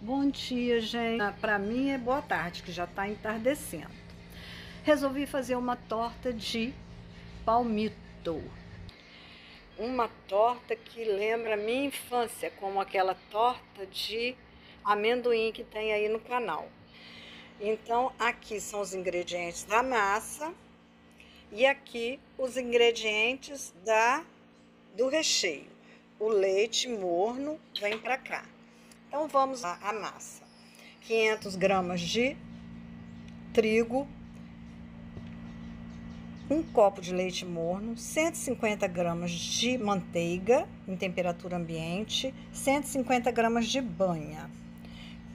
Bom dia, gente. Ah, Para mim é boa tarde, que já está entardecendo. Resolvi fazer uma torta de palmito. Uma torta que lembra minha infância, como aquela torta de amendoim que tem aí no canal. Então, aqui são os ingredientes da massa e aqui os ingredientes da do recheio. O leite morno vem para cá. Então vamos à massa. 500 gramas de trigo, um copo de leite morno, 150 gramas de manteiga em temperatura ambiente, 150 gramas de banha,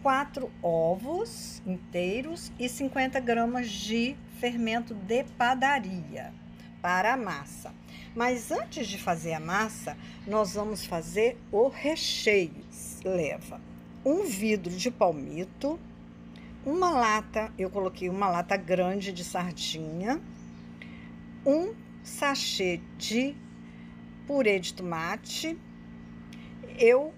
4 ovos inteiros e 50 gramas de fermento de padaria para a massa. Mas antes de fazer a massa, nós vamos fazer o recheio. Leva um vidro de palmito, uma lata, eu coloquei uma lata grande de sardinha, um sachê de purê de tomate. Eu,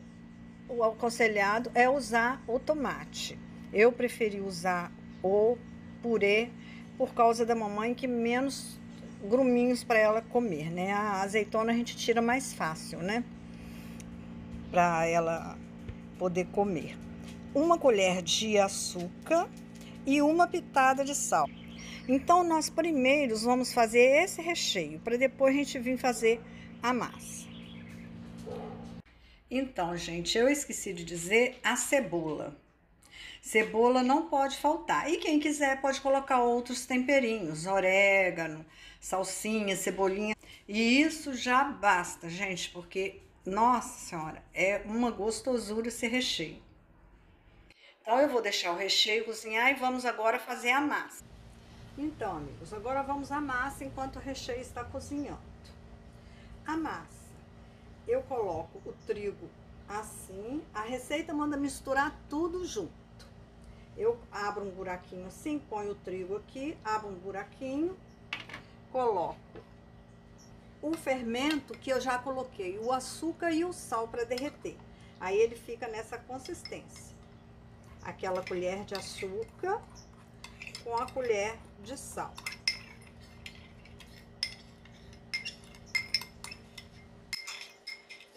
o aconselhado é usar o tomate. Eu preferi usar o purê por causa da mamãe que menos gruminhos para ela comer, né? A azeitona a gente tira mais fácil, né? Para ela poder comer. Uma colher de açúcar e uma pitada de sal. Então, nós primeiros vamos fazer esse recheio, para depois a gente vir fazer a massa. Então, gente, eu esqueci de dizer a cebola. Cebola não pode faltar. E quem quiser pode colocar outros temperinhos, orégano, salsinha, cebolinha. E isso já basta, gente, porque, nossa senhora, é uma gostosura esse recheio. Então, eu vou deixar o recheio cozinhar e vamos agora fazer a massa. Então, amigos, agora vamos à massa enquanto o recheio está cozinhando. A massa, eu coloco o trigo assim. A receita manda misturar tudo junto. Eu abro um buraquinho assim, ponho o trigo aqui, abro um buraquinho, coloco o fermento que eu já coloquei, o açúcar e o sal para derreter. Aí ele fica nessa consistência. Aquela colher de açúcar com a colher de sal.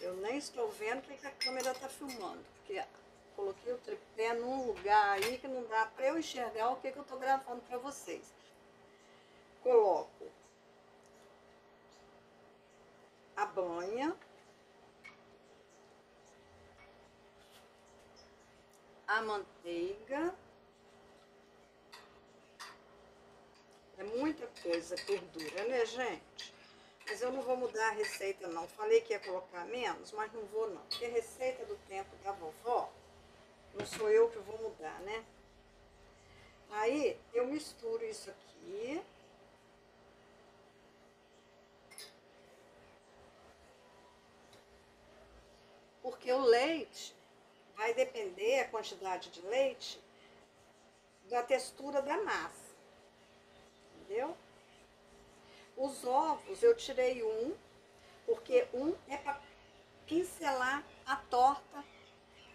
Eu nem estou vendo que a câmera está filmando, porque coloquei o tripé num lugar aí que não dá para eu enxergar o que, que eu estou gravando para vocês. Coloco a banha, a manteiga, é muita coisa, gordura, né, gente? Mas eu não vou mudar a receita, não. Falei que ia colocar menos, mas não vou, não. Porque a receita do tempo da vovó não sou eu que vou mudar, né? Aí, eu misturo isso aqui. Porque o leite vai depender, a quantidade de leite, da textura da massa. Entendeu? Os ovos, eu tirei um, porque um é para pincelar a torta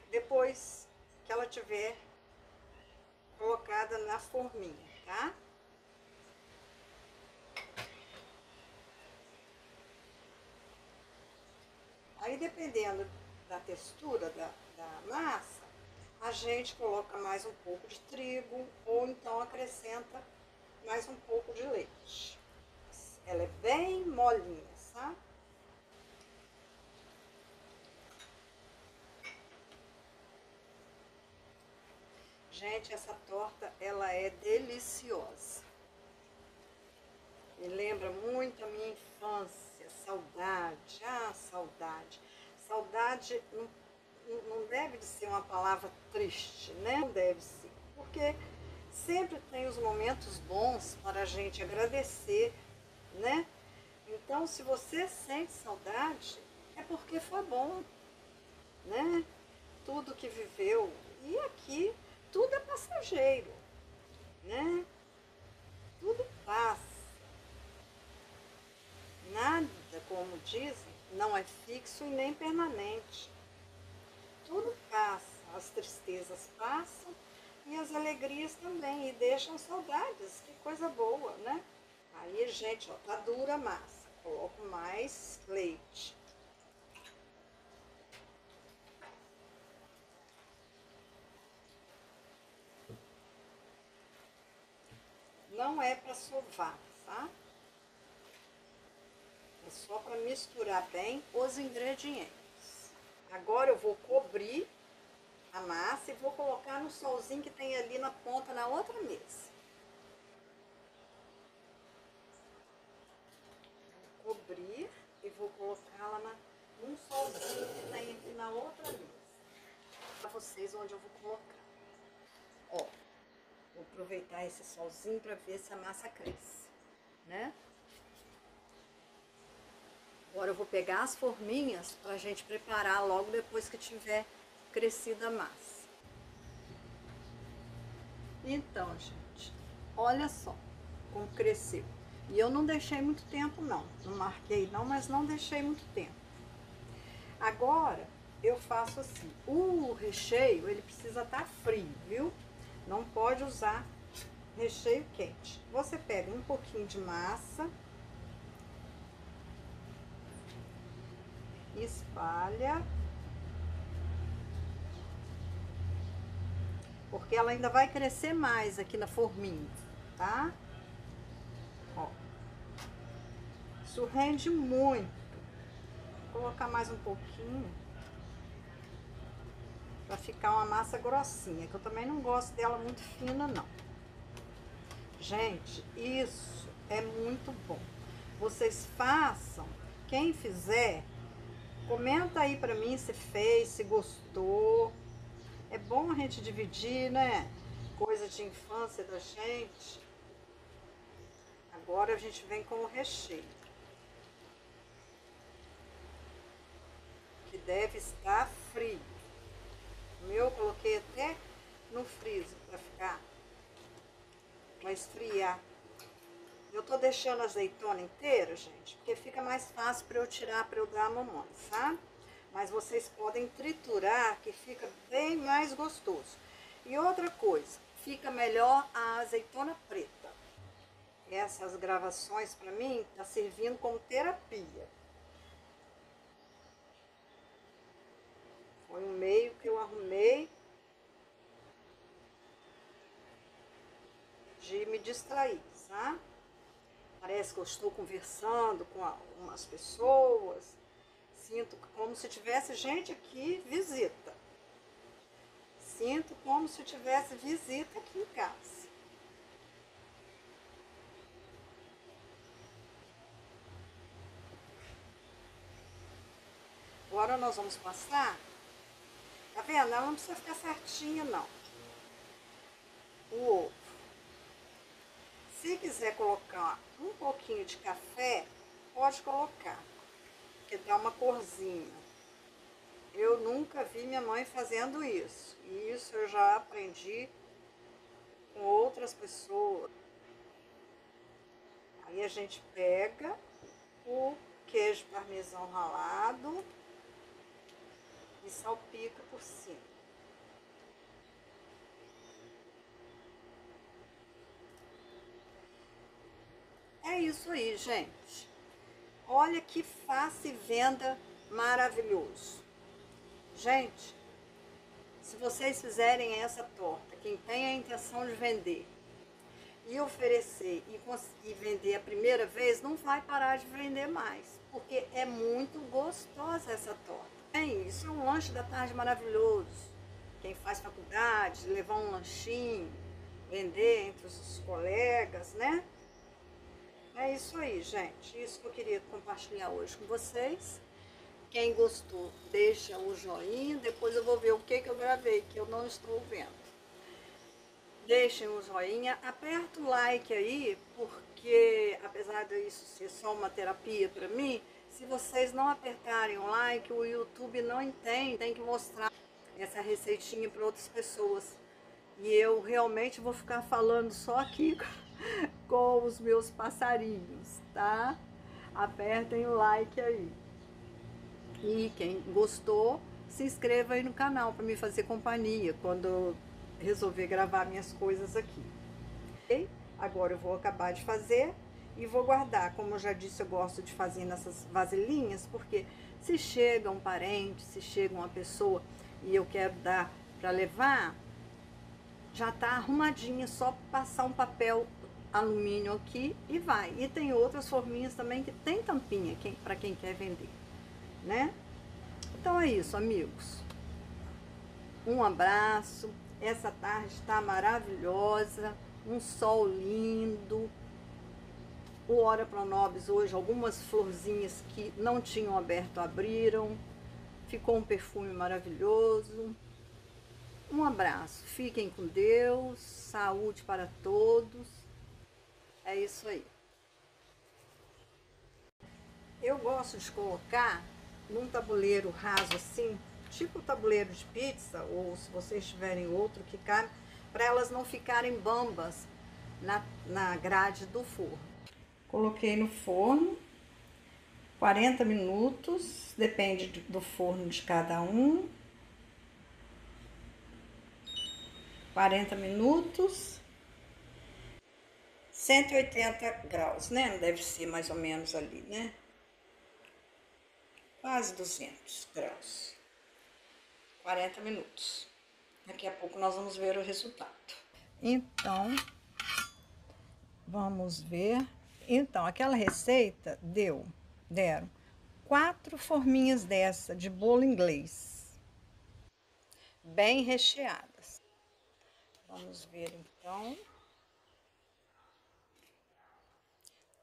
depois que ela tiver colocada na forminha, tá? Aí, dependendo da textura da, da massa, a gente coloca mais um pouco de trigo ou então acrescenta mais um pouco de leite. Ela é bem molinha, sabe? Gente, essa torta, ela é deliciosa. Me lembra muito a minha infância, saudade, ah, saudade. Saudade não, não deve de ser uma palavra triste, né? Não deve ser, porque sempre tem os momentos bons para a gente agradecer, né? Então, se você sente saudade, é porque foi bom, né? Tudo que viveu. E aqui tudo é passageiro, né? Tudo passa. Nada, como dizem, não é fixo e nem permanente. Tudo passa, as tristezas passam e as alegrias também, e deixam saudades, que coisa boa, né? Aí, gente, ó, tá dura a massa, coloco mais leite. Não é para sovar, tá? Só para misturar bem os ingredientes. Agora eu vou cobrir a massa e vou colocar no solzinho que tem ali na ponta, na outra mesa. Vou cobrir e vou colocá-la num solzinho que tem aqui na outra mesa. Para vocês onde eu vou colocar. Ó, vou aproveitar esse solzinho para ver se a massa cresce, né? Agora eu vou pegar as forminhas para a gente preparar logo depois que tiver crescida a massa. Então, gente, olha só como cresceu. E eu não deixei muito tempo não, não marquei não, mas não deixei muito tempo. Agora, eu faço assim, o recheio, ele precisa estar tá frio, viu? Não pode usar recheio quente. Você pega um pouquinho de massa, espalha. Porque ela ainda vai crescer mais aqui na forminha, tá? Ó. Isso rende muito. Vou colocar mais um pouquinho. Pra ficar uma massa grossinha, que eu também não gosto dela muito fina, não. Gente, isso é muito bom. Vocês façam, quem fizer, Comenta aí pra mim se fez, se gostou. É bom a gente dividir, né? Coisa de infância da gente. Agora a gente vem com o recheio. Que deve estar frio. O meu eu coloquei até no freezer para ficar, para esfriar. Eu tô deixando a azeitona inteira, gente, porque fica mais fácil para eu tirar, para eu dar a mamãe, tá? Mas vocês podem triturar, que fica bem mais gostoso. E outra coisa, fica melhor a azeitona preta. Essas gravações, para mim, tá servindo como terapia. Foi um meio que eu arrumei de me distrair, tá? Parece que eu estou conversando com algumas pessoas. Sinto como se tivesse gente aqui visita. Sinto como se tivesse visita aqui em casa. Agora nós vamos passar. Tá vendo? Ela não precisa ficar certinha, não. O. Se quiser colocar um pouquinho de café, pode colocar, que dá uma corzinha. Eu nunca vi minha mãe fazendo isso. E isso eu já aprendi com outras pessoas. Aí a gente pega o queijo parmesão ralado e salpica por cima. Isso aí, gente. Olha que face venda maravilhoso. Gente, se vocês fizerem essa torta, quem tem a intenção de vender e oferecer e conseguir vender a primeira vez, não vai parar de vender mais, porque é muito gostosa essa torta. Bem, isso é um lanche da tarde maravilhoso. Quem faz faculdade, levar um lanchinho, vender entre os colegas, né? É isso aí, gente. Isso que eu queria compartilhar hoje com vocês. Quem gostou, deixa o joinha. Depois eu vou ver o que, que eu gravei, que eu não estou vendo. Deixem o joinha. Aperta o like aí, porque apesar disso ser só uma terapia para mim, se vocês não apertarem o like, o YouTube não entende. Tem que mostrar essa receitinha para outras pessoas. E eu realmente vou ficar falando só aqui com os meus passarinhos, tá? Apertem o like aí. E quem gostou, se inscreva aí no canal para me fazer companhia quando resolver gravar minhas coisas aqui. Ok? Agora eu vou acabar de fazer e vou guardar. Como eu já disse, eu gosto de fazer nessas vasilhinhas, porque se chega um parente, se chega uma pessoa e eu quero dar para levar, já tá arrumadinha, só passar um papel alumínio aqui e vai. E tem outras forminhas também que tem tampinha para quem quer vender, né? Então é isso, amigos. Um abraço. Essa tarde está maravilhosa, um sol lindo. O Hora Pronobis hoje, algumas florzinhas que não tinham aberto abriram. Ficou um perfume maravilhoso. Um abraço. Fiquem com Deus. Saúde para todos. É isso aí. Eu gosto de colocar num tabuleiro raso assim, tipo tabuleiro de pizza, ou se vocês tiverem outro que cabe, para elas não ficarem bambas na, na grade do forno. Coloquei no forno 40 minutos, depende do forno de cada um. 40 minutos. 180 graus, né? Deve ser mais ou menos ali, né? Quase 200 graus. 40 minutos. Daqui a pouco nós vamos ver o resultado. Então, vamos ver. Então, aquela receita deu, deram quatro forminhas dessa de bolo inglês. Bem recheadas. Vamos ver então.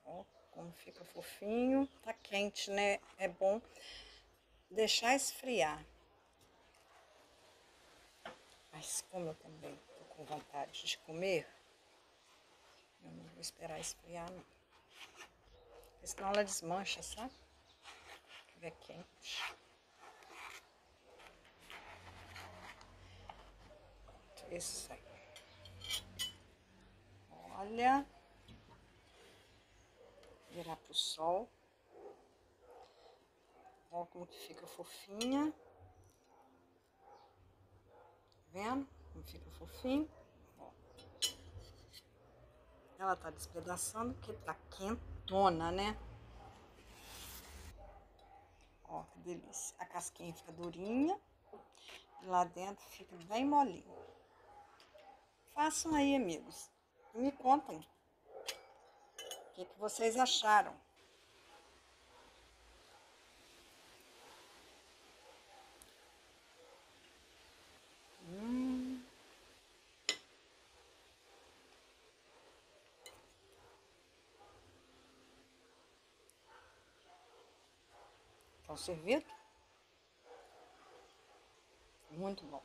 Ó, como fica fofinho. Tá quente, né? É bom deixar esfriar. Mas como eu também tô com vontade de comer, eu não vou esperar esfriar, não. Porque senão ela desmancha, sabe? Fica quente. Isso aí. Olha. Virar pro sol. Olha como que fica fofinha. Tá vendo? Como fica fofinho. Ó. Ela tá despedaçando porque tá quentona, né? Ó, que delícia. A casquinha fica durinha. E lá dentro fica bem molinho. Façam aí, amigos. Me contam. Que, que vocês acharam? Hum. Estão servidos? Muito bom.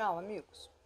Tchau, amigos.